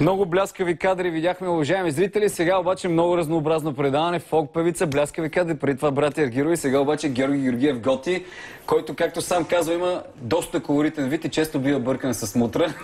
Много бляскави кадри видяхме, уважаеми зрители. Сега обаче много разнообразно предаване. Фолк певица, бляскави кадри. Преди това братя Герои. Сега обаче Георги Георгиев Готи, който, както сам казва, има доста колоритен вид и често бива бъркан с мутра.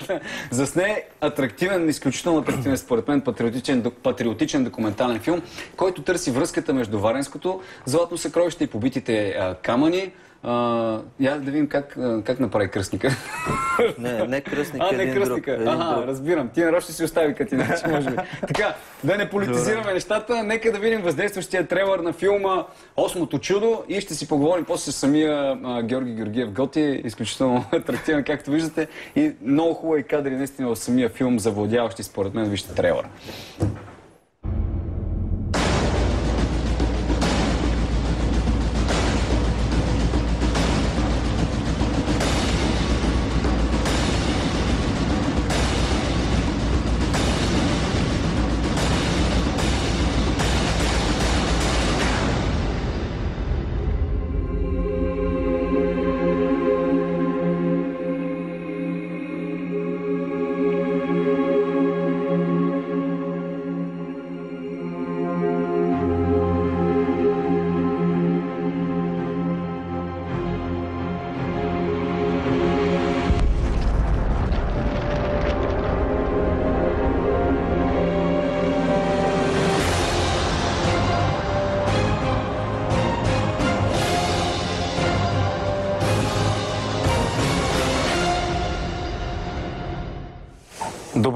Засне атрактивен, изключително атрактивен, според мен, патриотичен, патриотичен документален филм, който търси връзката между Варенското златно съкровище и побитите а, камъни. Uh, я да видим как, как направи кръстника. Не, не кръстника, а, не кръстника. Друг, ага, друг. разбирам. Ти нарочно си остави като иначе, може би. така, да не политизираме Добре. нещата, нека да видим въздействащия трейлър на филма Осмото чудо и ще си поговорим после с самия а, Георги Георгиев Готи, изключително атрактивен, както виждате. И много хубави кадри наистина в самия филм, завладяващи според мен, вижте трейлър.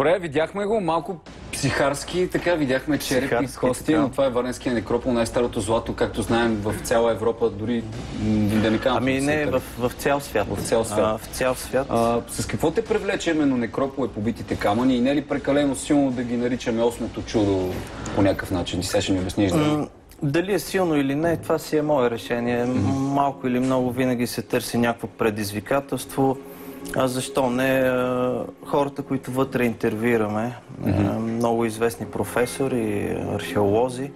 Добре, видяхме го малко психарски, така видяхме череп и кости, но това е Варненския некропол, най-старото злато, както знаем в цяла Европа, дори да не казвам. Ами не, в, в цял свят. В цял свят. А, в цял свят. А, с какво те привлече именно некропол и побитите камъни и не е ли прекалено силно да ги наричаме осмото чудо по някакъв начин? Ти сега ще ми обясниш да... Дали е силно или не, това си е мое решение. Малко или много винаги се търси някакво предизвикателство. А защо не? Хората, които вътре интервюираме, mm-hmm. много известни професори, археолози,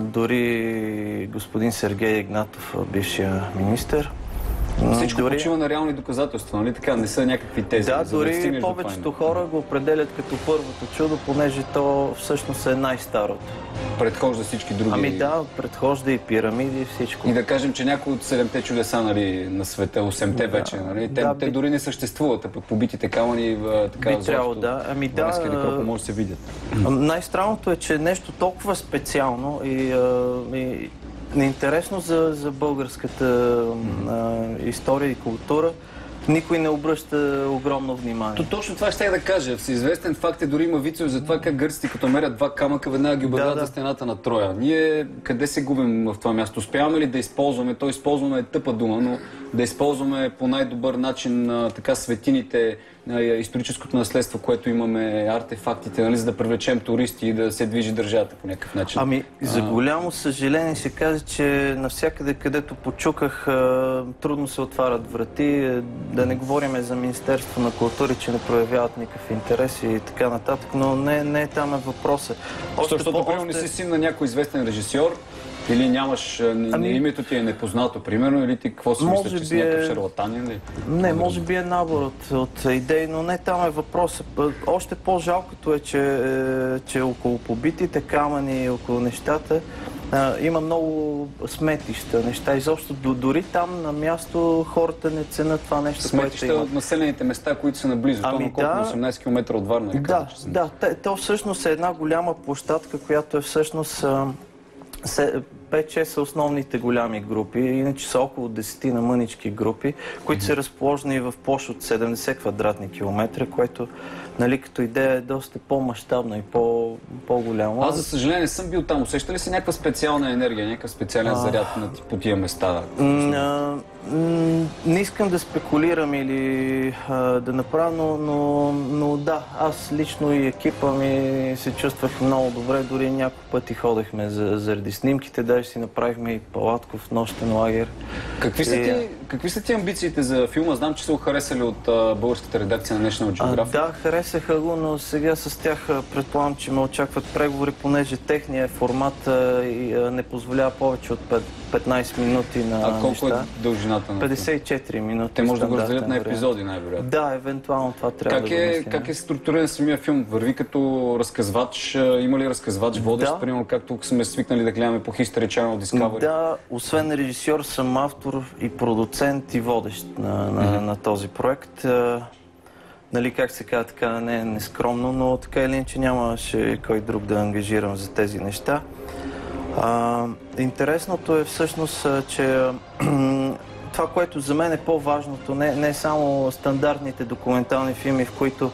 дори господин Сергей Игнатов, бившия министр, всичко дори... почива на реални доказателства, нали така? Не са някакви тези. Да, дори да повечето хора го определят като първото чудо, понеже то всъщност е най-старото. Предхожда всички други. Ами да, предхожда и пирамиди и всичко. И да кажем, че някои от седемте чудеса нали, на света, 8-те да. вече, нали? Те, да, те би... дори не съществуват, а пък побитите камъни така би трябвало, да. Ами да. Некропол може да се видят. Най-странното е, че нещо толкова специално и, и Интересно за, за българската а, история и култура. Никой не обръща огромно внимание. То, точно това ще я да кажа. Всеизвестен факт е дори има вицове за това как гърците като мерят два камъка, веднага ги обявяват да, да. за стената на Троя. Ние къде се губим в това място? Успяваме ли да използваме, то използваме е тъпа дума, но да използваме по най-добър начин така светините, историческото наследство, което имаме, артефактите, нали, за да привлечем туристи и да се движи държавата по някакъв начин. Ами, за голямо съжаление се каза, че навсякъде, където почуках, трудно се отварят врати. Да не говорим за Министерство на култури, че не проявяват никакъв интерес и така нататък, но не, не там е въпроса. Още Защото, още... не си син на някой известен режисьор, или нямаш, ами... името ти е непознато, примерно, или ти какво си мисля, че си е... някакъв шарлатанин? Или? Не, може би е набор от, от идеи, но не там е въпросът. Още по-жалкото е, че, е, че около побитите камъни, около нещата, а, има много сметища, неща. Изобщо дори там на място хората не ценят това нещо, Сметища което от населените места, които са наблизо. Ами, То на да, 18 км от Варна. Да, да. То всъщност е една голяма площадка, която е всъщност So. 5-6 са основните голями групи, иначе са около 10 на мънички групи, които са разположени в площ от 70 квадратни километра, което нали, като идея е доста по-масштабна и по- голяма Аз, за съжаление, не съм бил там. Усеща ли си някаква специална енергия, някакъв специален заряд на, по тия места? не искам да спекулирам или а, да направя, но, но, но да, аз лично и екипа ми се чувствах много добре. Дори няколко пъти ходехме за, заради снимките, даже си направихме и палатков нощен лагер. Какви са, ти, какви са ти амбициите за филма? Знам, че са го харесали от а, българската редакция на National А, Geographic. да, харесаха го, но сега с тях предполагам, че ме очакват преговори, понеже техният формат а, и, а, не позволява повече от пет- 15 минути на а колко неща. е дължината на филма? 54 минути. Те може да го разделят на епизоди, най-вероятно. Да, евентуално това трябва Как да го е, мислим. как е структуриран самия филм? Върви като разказвач? Има ли разказвач, водещ, Да. примерно, както сме свикнали да гледаме по History Channel Discovery? Да, освен режисьор, съм автор и продуцент и водещ на, на, на този проект. А, нали, как се казва, така не е нескромно, но така или иначе нямаше кой друг да ангажирам за тези неща. А, интересното е всъщност, че това, което за мен е по-важното, не, не само стандартните документални филми, в които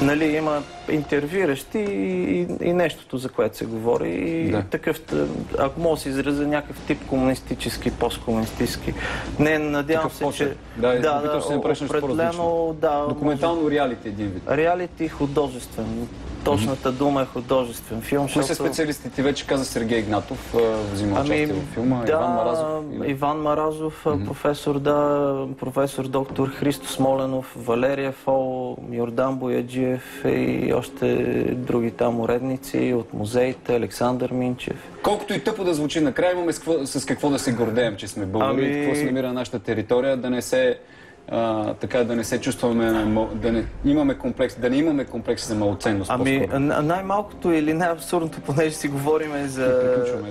нали, има интервюиращи и, и, и нещото, за което се говори. И Да. такъв, ако мога да се изразя, някакъв тип комунистически, посткомунистически. Не, надявам Такъв се, почерк. че... Да, и опитваш се да определено, да. Документално реалити един вид. Реалити художествен. Точната дума е художествен филм. Кои са специалистите? Вече каза Сергей Игнатов, взима участие в филма. Ами, да, Иван Маразов. или- Иван Маразов, професор, да, професор доктор Христо Смоленов, Валерия Фол, Йордан Бояджиев и още други там уредници от музеите, Александър Минчев. Колкото и тъпо да звучи, накрая имаме с какво, с какво да се гордеем, че сме българи, Ами- какво се намира на нашата територия, да не се а, така да не се чувстваме, да не имаме комплекс, да не имаме комплекс за малоценност. Ами, най-малкото или най-абсурдното, понеже си говорим за,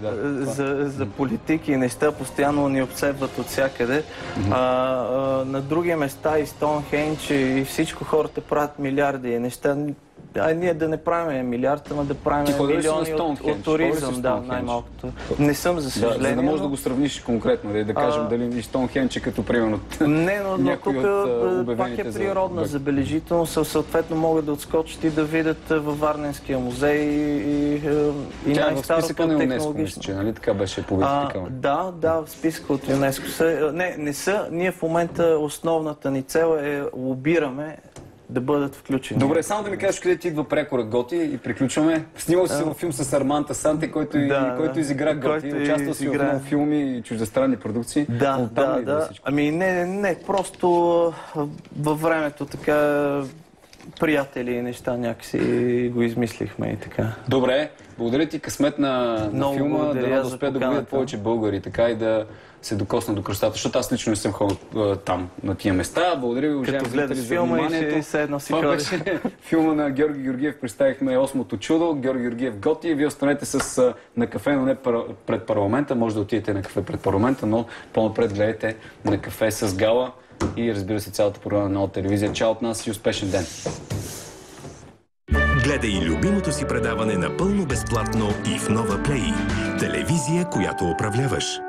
Да за, за политики и неща, постоянно ни обсебват от всякъде. а, а, на други места и Стоунхендж и всичко хората правят милиарди неща. А ние да не правим милиард, ама да правим Ти милиони от, от туризъм, да, най-малкото. Не съм, за да, съжаление. за да можеш но- да го сравниш конкретно, да, да кажем А- дали и Стоунхендж е като примерно. Не, но, но тук от, пак е за природна обект. забележителност, съответно могат да отскочат и да видят във Варненския музей и, и, и е най-старото на технологично. че, нали така беше политика. да, да, в списъка от ЮНЕСКО. Не, не са. Ние в момента основната ни цел е лобираме да бъдат включени. Добре, само да ми кажеш къде ти идва прекора Готи и приключваме. Снимал си се във филм с Арманта Санте, който, и, Да, който да. изигра Готи. Който Участвал си в изигра. много филми и чуждестранни продукции. Да, Оттам да, да. всичко? Ами не, не, не, просто а, във времето така приятели и неща някакси го измислихме и така. Добре, благодаря ти късмет на, на филма, да, да успеят да го видят повече българи, така и да се докосна до кръстата, защото аз лично не съм ходил там, на тия места. Благодаря ви, уважаеми зрители, за и вниманието. все едно си Това беше филма на Георги Георгиев. Представихме Осмото чудо. Георги Георгиев Готи. Вие останете с на кафе, но не пред парламента. Може да отидете на кафе пред парламента, но по-напред гледайте на кафе с гала и разбира се цялата програма на нова телевизия. Чао от нас и успешен ден! Гледай любимото си предаване напълно безплатно и в Нова Плей. Телевизия, която управляваш.